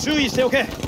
注意しておけ。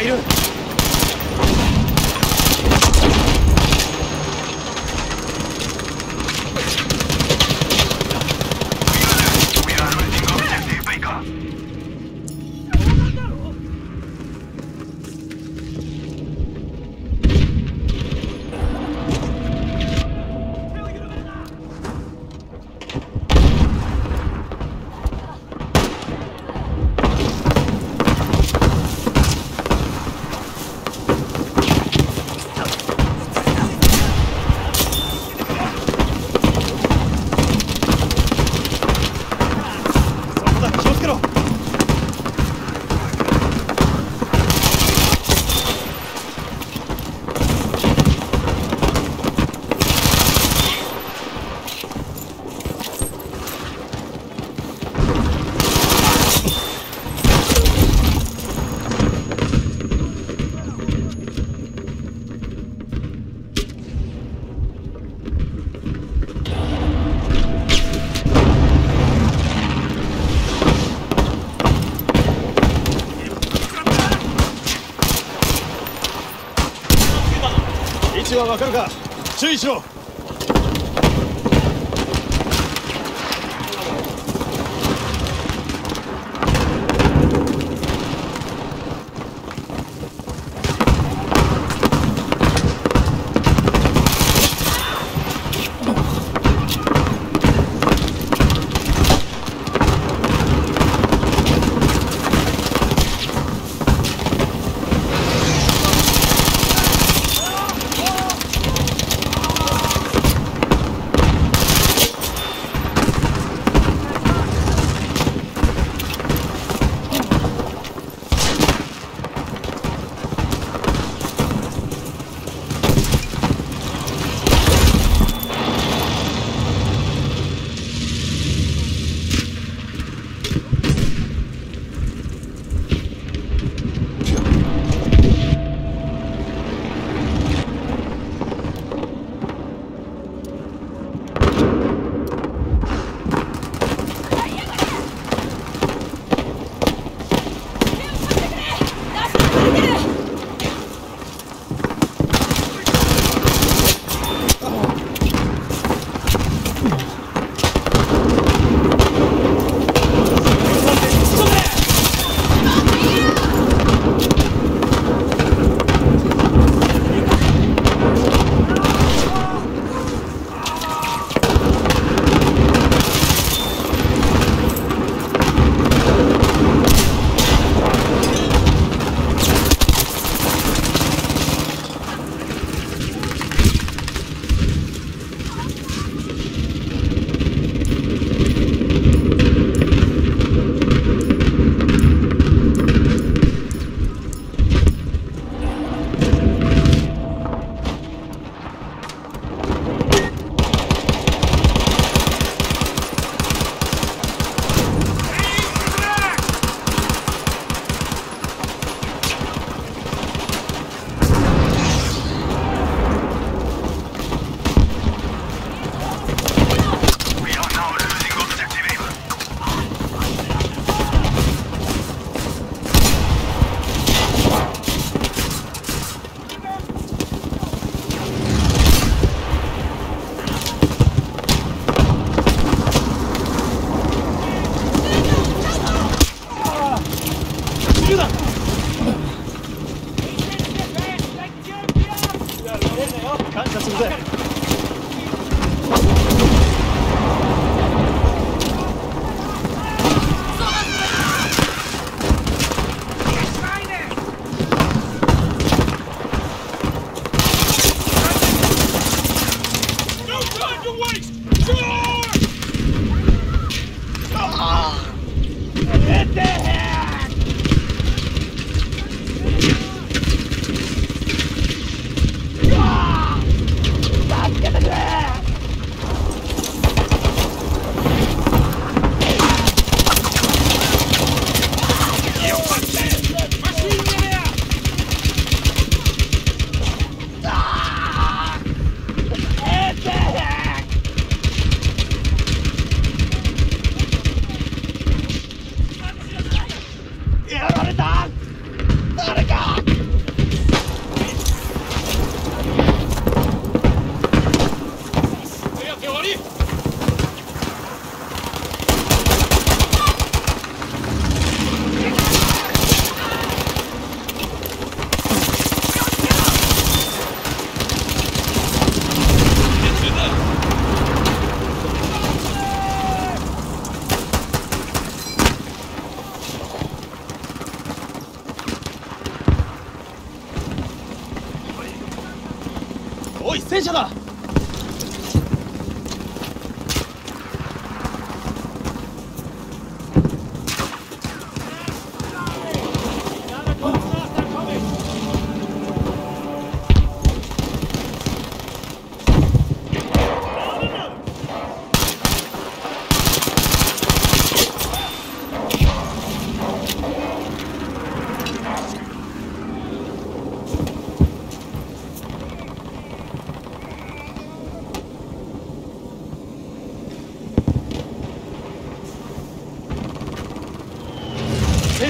がいるかるか。注意しろ。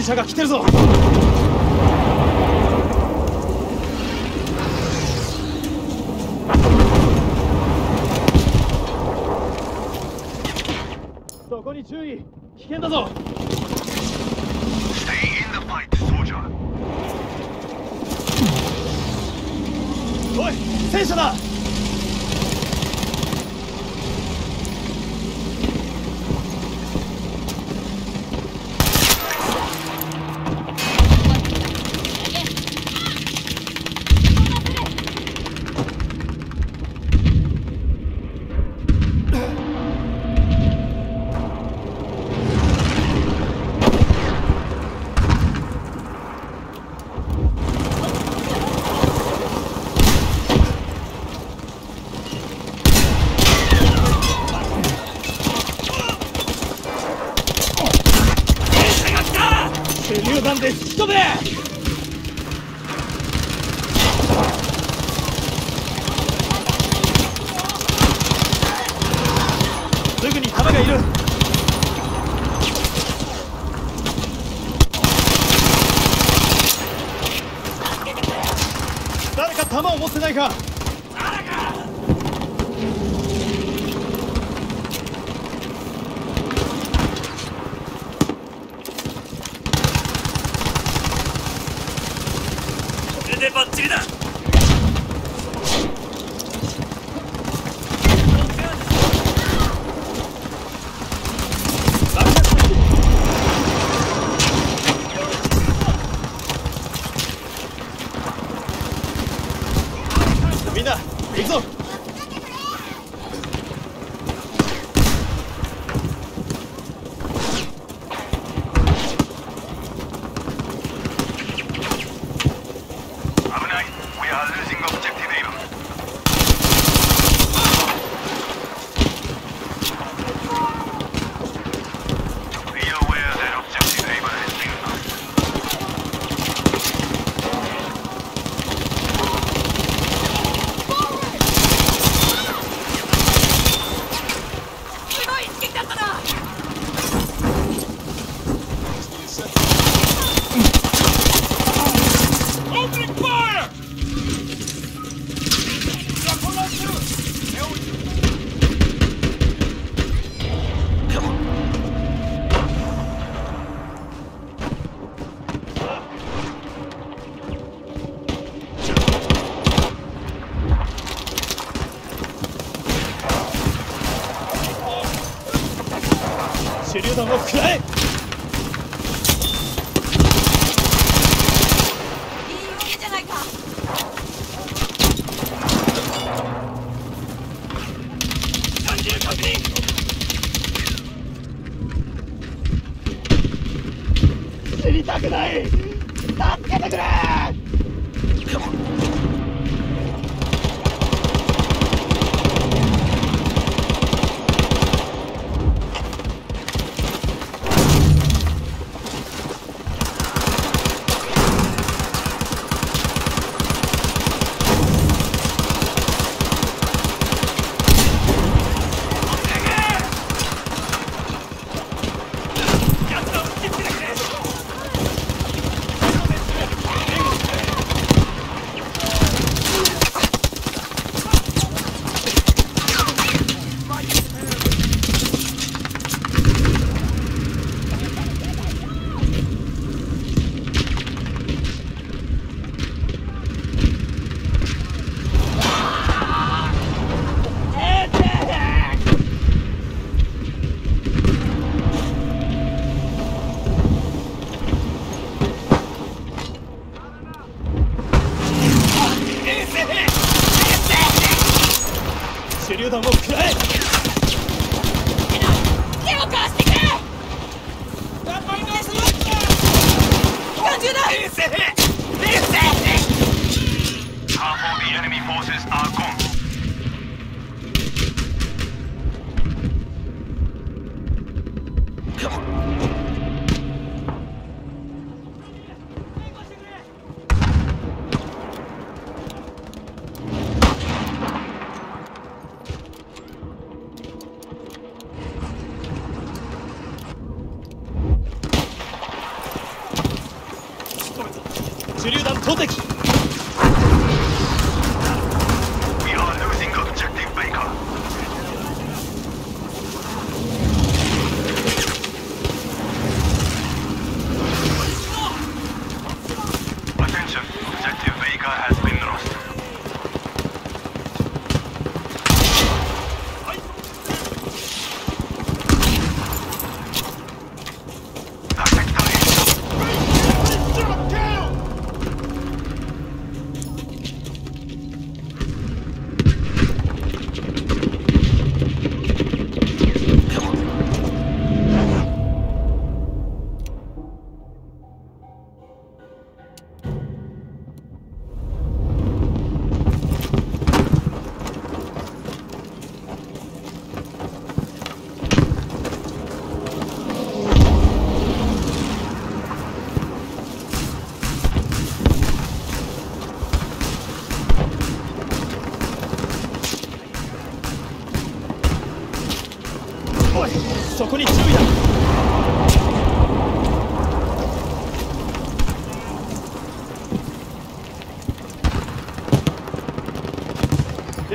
戦車が来てるぞ。そこに注意。危険だぞ。Stay in the fight, soldier. おい戦車だ。か弾を持ってないか。死にたくない。助けてくれ。手榴弾投擲。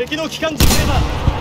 敵の機関銃れだ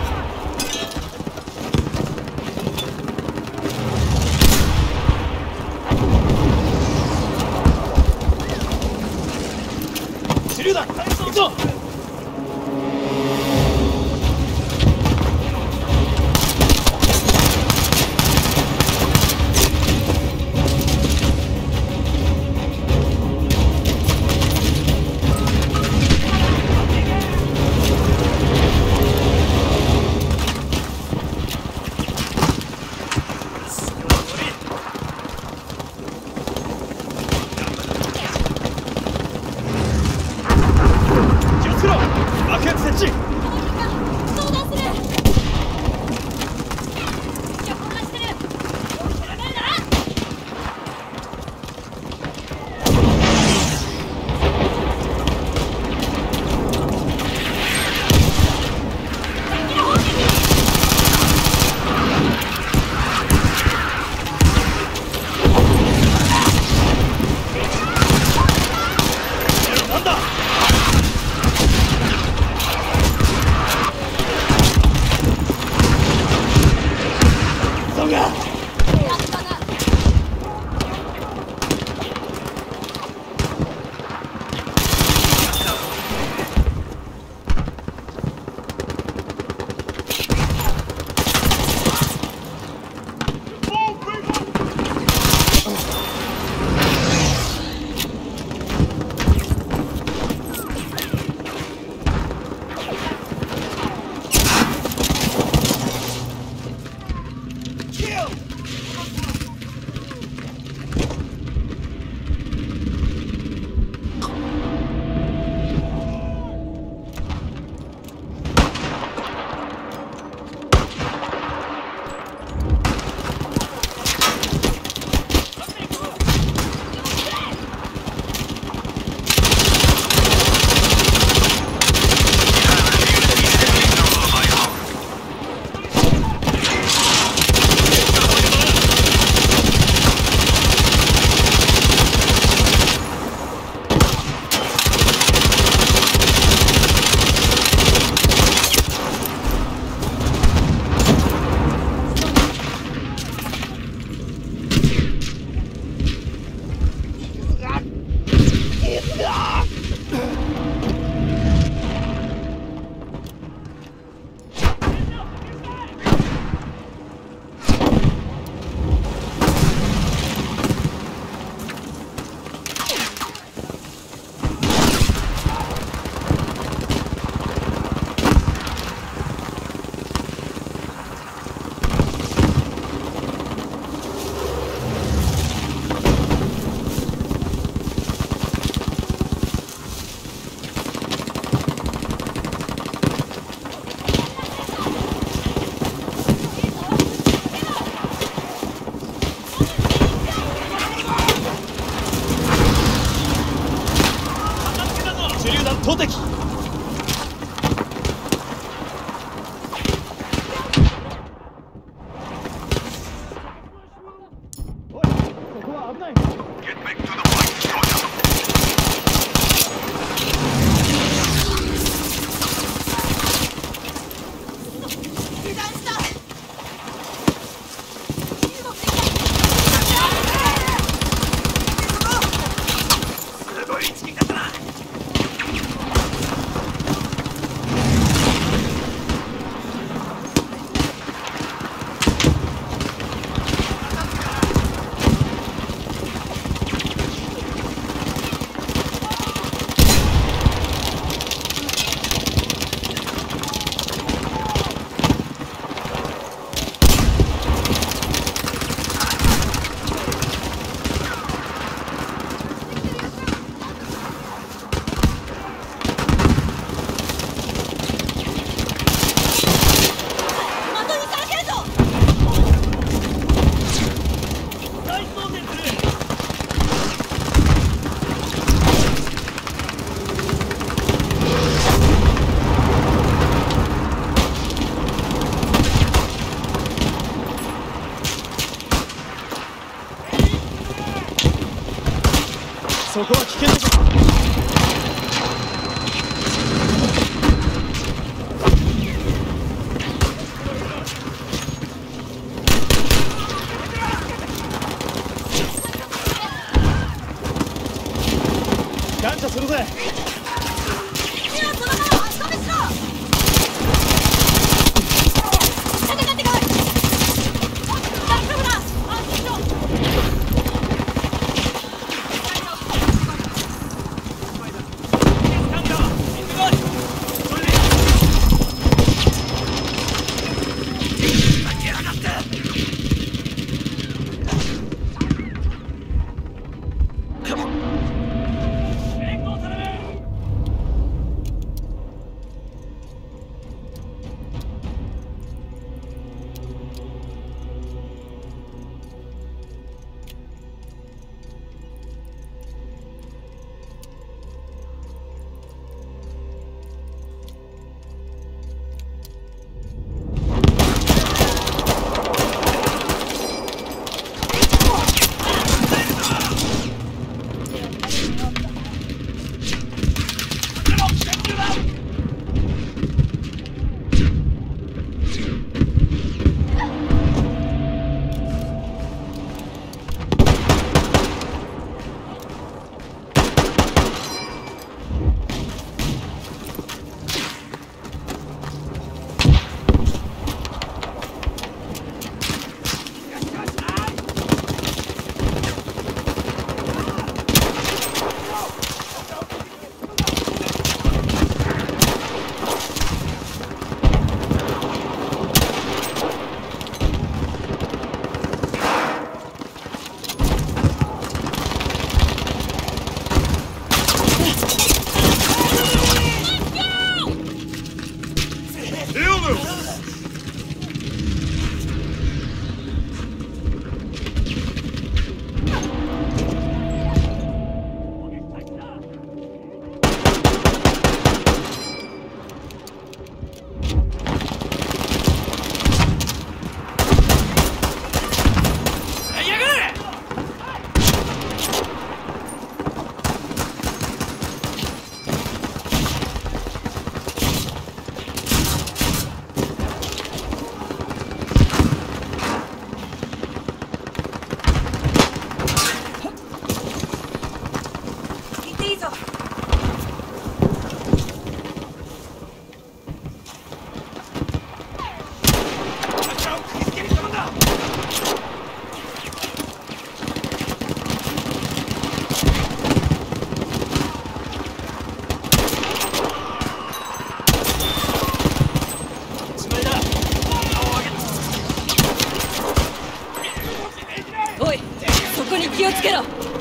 敵。気をつけろ。